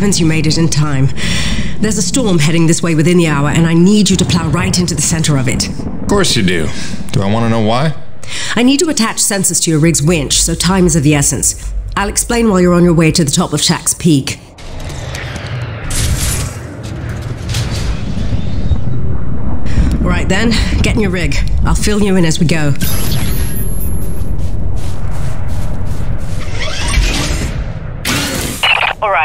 heavens you made it in time. There's a storm heading this way within the hour, and I need you to plow right into the center of it. Of course you do. Do I want to know why? I need to attach sensors to your rig's winch, so time is of the essence. I'll explain while you're on your way to the top of Shack's Peak. All right then, get in your rig. I'll fill you in as we go.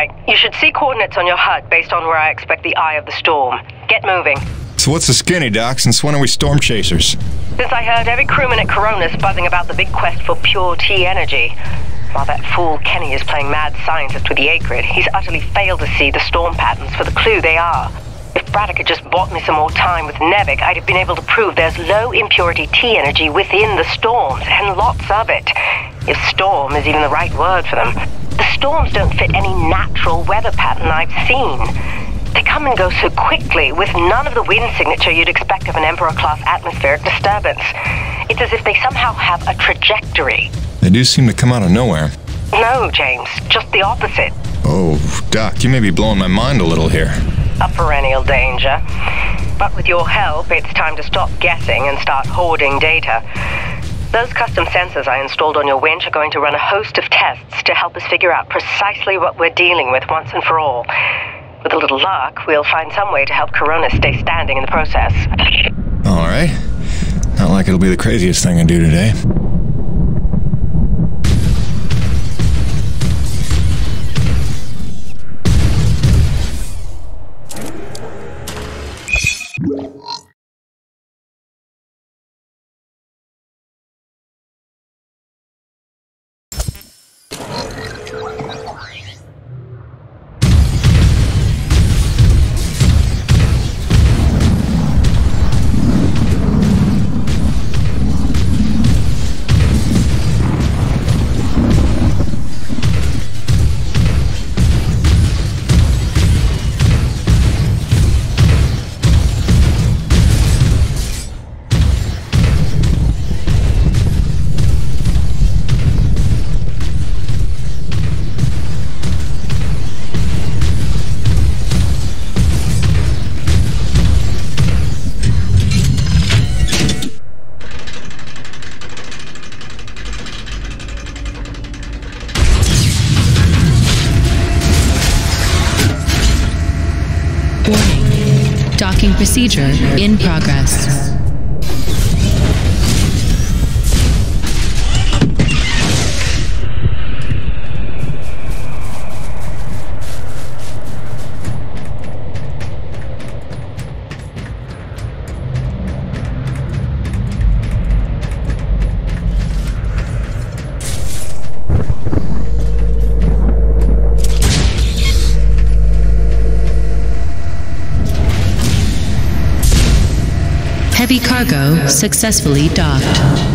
Right, you should see coordinates on your HUD based on where I expect the eye of the storm. Get moving. So what's the skinny, Doc? Since when are we storm chasers? Since I heard every crewman at Coronis buzzing about the big quest for pure T energy. While that fool Kenny is playing mad scientist with the Akrid, he's utterly failed to see the storm patterns for the clue they are. If Braddock had just bought me some more time with NEVEC, I'd have been able to prove there's low impurity T energy within the storms, and lots of it. If storm is even the right word for them. The storms don't fit any natural weather pattern I've seen. They come and go so quickly, with none of the wind signature you'd expect of an Emperor-class atmospheric disturbance. It's as if they somehow have a trajectory. They do seem to come out of nowhere. No, James, just the opposite. Oh, Doc, you may be blowing my mind a little here. A perennial danger. But with your help, it's time to stop guessing and start hoarding data. Those custom sensors I installed on your winch are going to run a host of tests to help us figure out precisely what we're dealing with once and for all. With a little luck, we'll find some way to help Corona stay standing in the process. All right. Not like it'll be the craziest thing I do today. Procedure in progress. Cargo successfully docked.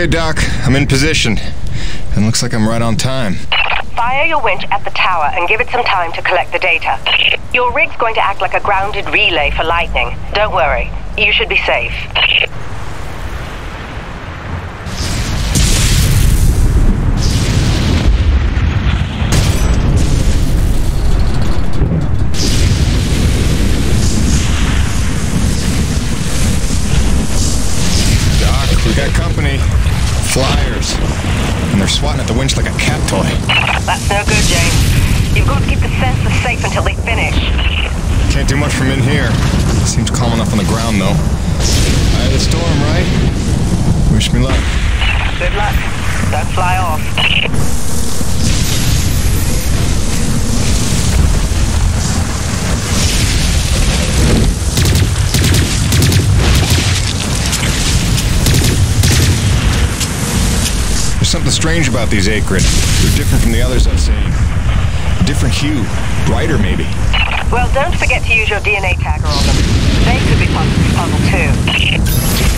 Okay, Doc, I'm in position. And looks like I'm right on time. Fire your winch at the tower and give it some time to collect the data. Your rig's going to act like a grounded relay for lightning. Don't worry, you should be safe. Flyers. And they're swatting at the winch like a cat toy. That's no good, James. You've got to keep the sensors safe until they finish. Can't do much from in here. Seems calm enough on the ground, though. Eye of the storm, right? Wish me luck. Good luck. Don't fly off. Something strange about these Akrid. They're different from the others I've seen. Different hue. Brighter, maybe. Well, don't forget to use your DNA tagger on them. They could be part of this puzzle, too.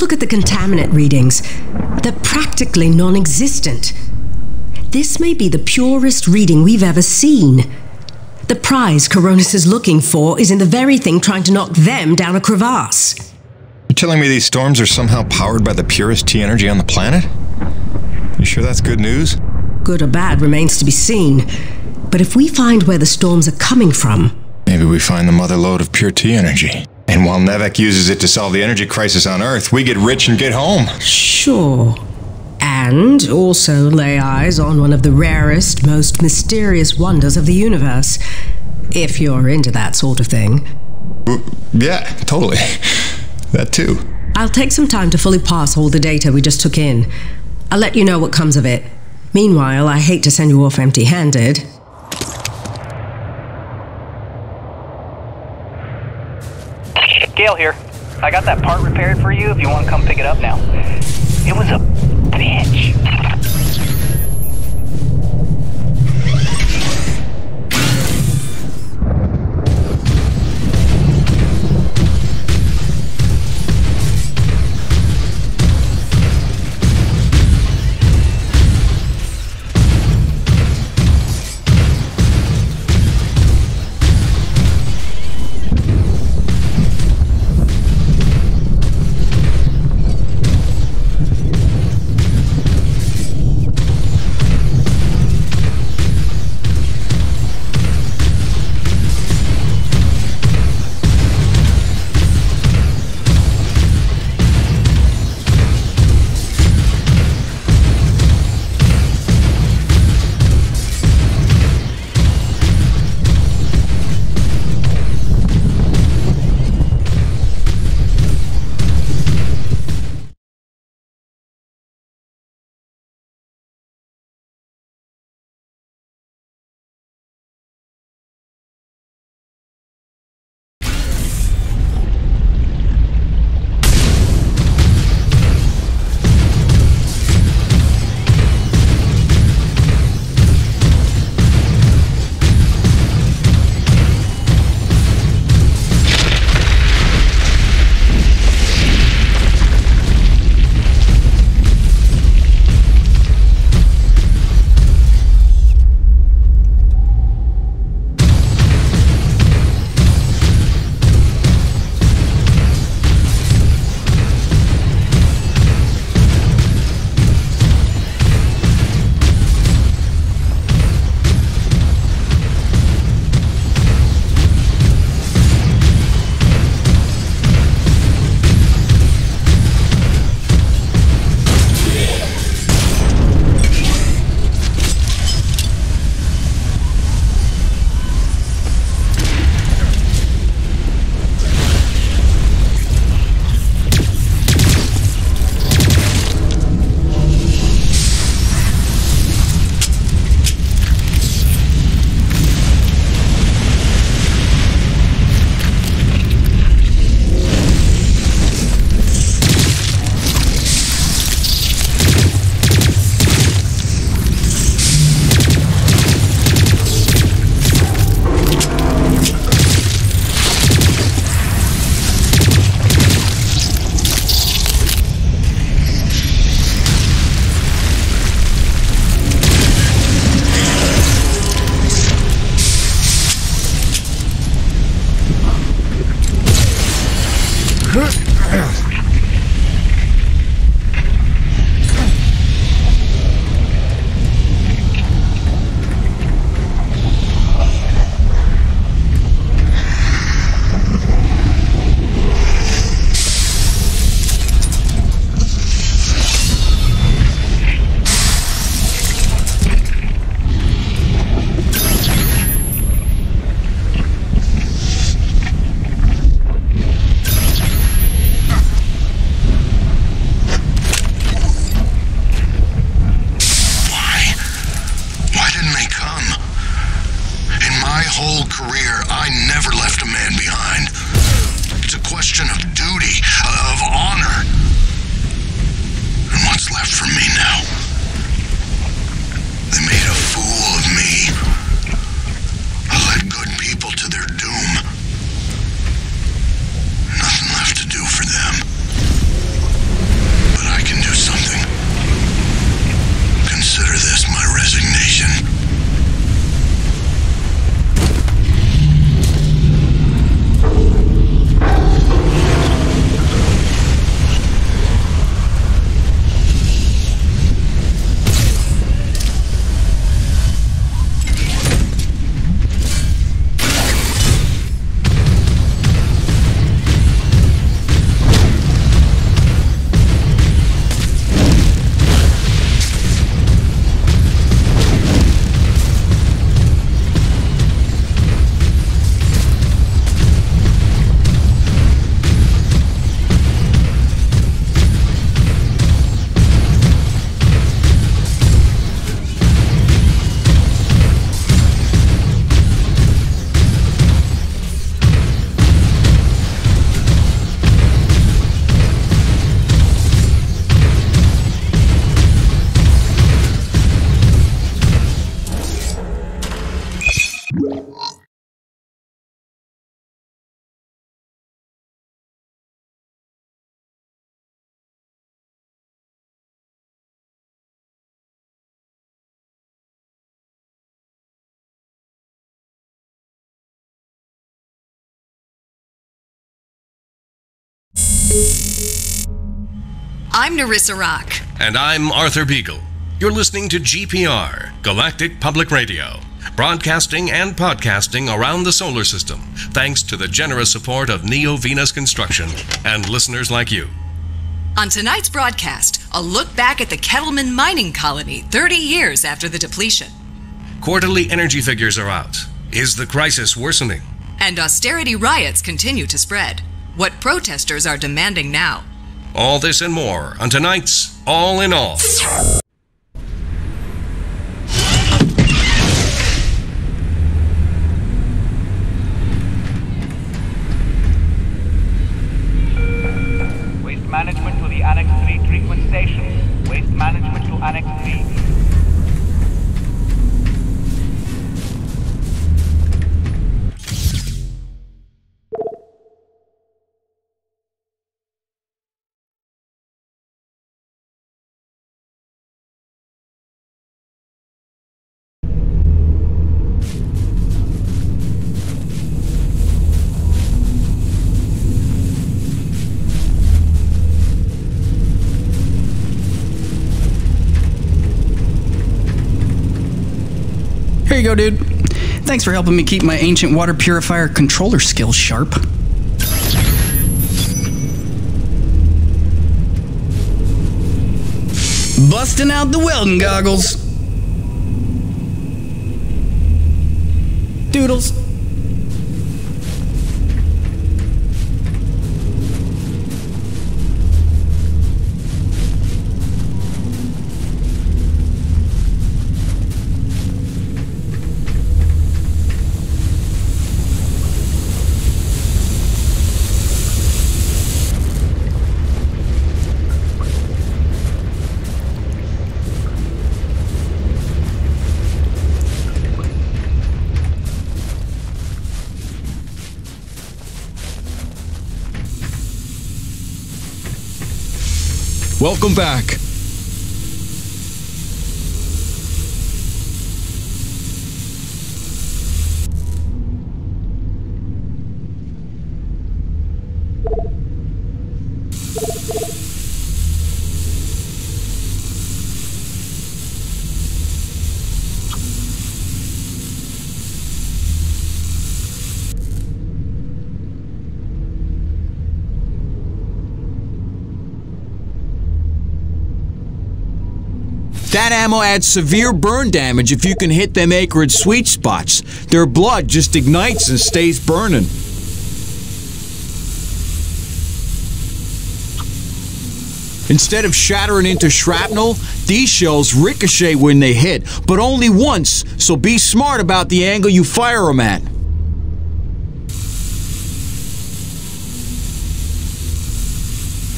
Look at the contaminant readings. They're practically non existent. This may be the purest reading we've ever seen. The prize Coronis is looking for is in the very thing trying to knock them down a crevasse. You're telling me these storms are somehow powered by the purest T energy on the planet? You sure that's good news? Good or bad remains to be seen. But if we find where the storms are coming from, Maybe we find the mother lode of pure T energy. And while NEVEC uses it to solve the energy crisis on Earth, we get rich and get home. sure. And also lay eyes on one of the rarest, most mysterious wonders of the universe. If you're into that sort of thing. Yeah, totally. That too. I'll take some time to fully parse all the data we just took in. I'll let you know what comes of it. Meanwhile, I hate to send you off empty handed. Here. I got that part repaired for you if you want to come pick it up now. It was a bitch. I'm Narissa Rock. And I'm Arthur Beagle. You're listening to GPR, Galactic Public Radio, broadcasting and podcasting around the solar system, thanks to the generous support of Neo Venus Construction and listeners like you. On tonight's broadcast, a look back at the Kettleman mining colony 30 years after the depletion. Quarterly energy figures are out. Is the crisis worsening? And austerity riots continue to spread. What protesters are demanding now. All this and more on tonight's All in All. Dude. Thanks for helping me keep my ancient water purifier controller skills sharp. Busting out the welding goggles. Doodles. Welcome back. That ammo adds severe burn damage if you can hit them Akrid sweet spots. Their blood just ignites and stays burning. Instead of shattering into shrapnel, these shells ricochet when they hit, but only once, so be smart about the angle you fire them at.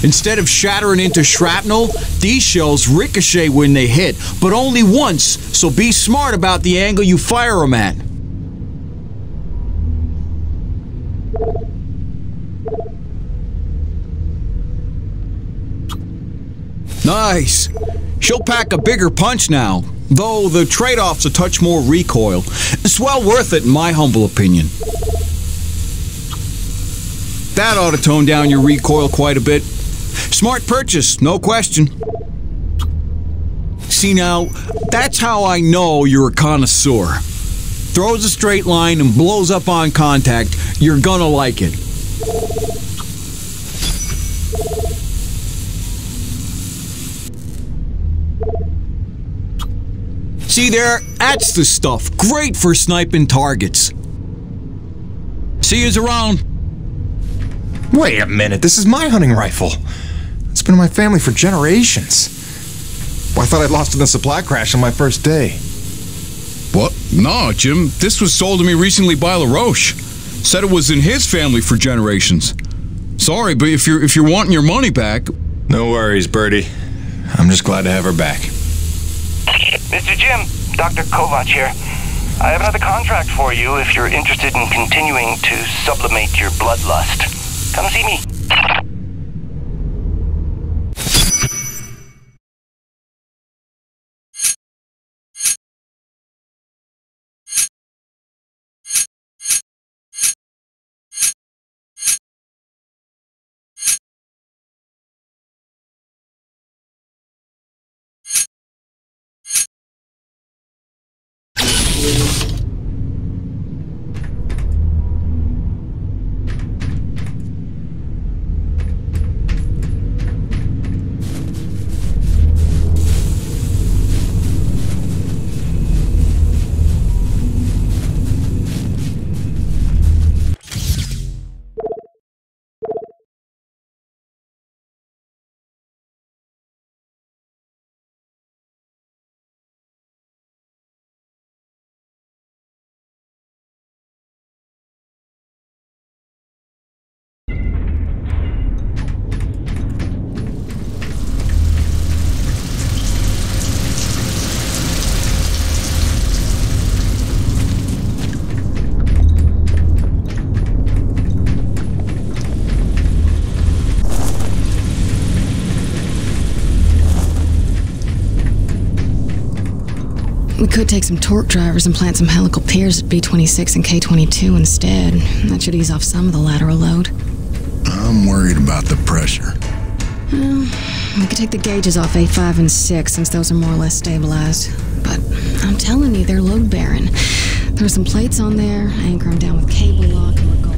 Instead of shattering into shrapnel, these shells ricochet when they hit, but only once, so be smart about the angle you fire them at. Nice. She'll pack a bigger punch now, though the trade-off's a touch more recoil. It's well worth it in my humble opinion. That ought to tone down your recoil quite a bit. Smart purchase, no question. See now, that's how I know you're a connoisseur. Throws a straight line and blows up on contact, you're gonna like it. See there, that's the stuff. Great for sniping targets. See yous around. Wait a minute, this is my hunting rifle. It's been in my family for generations. Well, I thought I'd lost it in the supply crash on my first day. What? No, Jim. This was sold to me recently by LaRoche. Said it was in his family for generations. Sorry, but if you're if you're wanting your money back, No worries, Birdie. I'm just glad to have her back. Mr. Jim, Dr. Kovac here. I have another contract for you if you're interested in continuing to sublimate your bloodlust. Come see me. Could take some torque drivers and plant some helical piers at B26 and K22 instead. That should ease off some of the lateral load. I'm worried about the pressure. Well, we could take the gauges off A5 and 6 since those are more or less stabilized. But I'm telling you, they're load bearing. There are some plates on there, anchor them down with cable lock, and we're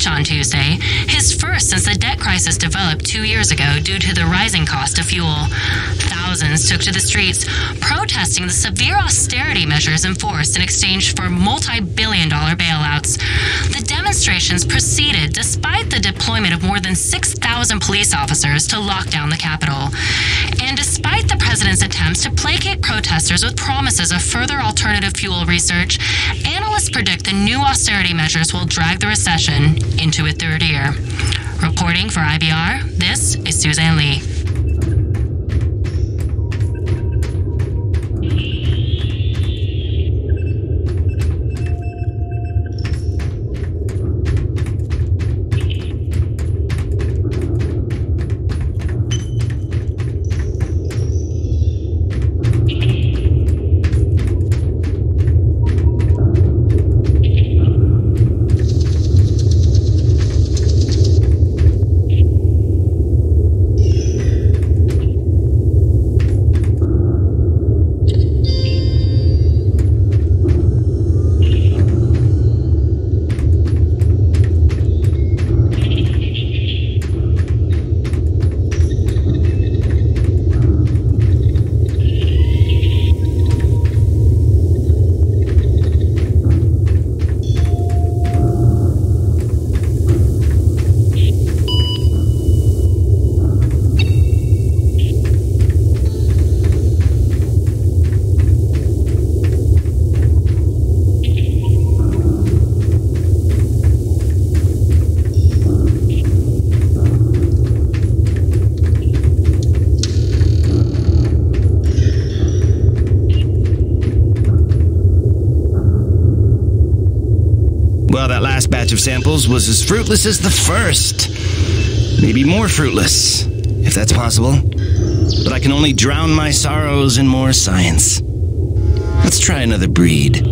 speech on Tuesday, his first since the debt crisis developed two years ago due to the rising cost of fuel. Thousands took to the streets protesting the severe austerity measures enforced in exchange for multi billion dollar bailouts. The demonstrations proceeded despite the deployment of more than 6,000 police officers to lock down the Capitol. And despite the president's attempts to placate protesters with promises of further alternative fuel research, analysts predict the new austerity measures will drag the recession into a third year. Reporting for IBR, this is Suzanne Lee. Batch of samples was as fruitless as the first. Maybe more fruitless, if that's possible. But I can only drown my sorrows in more science. Let's try another breed.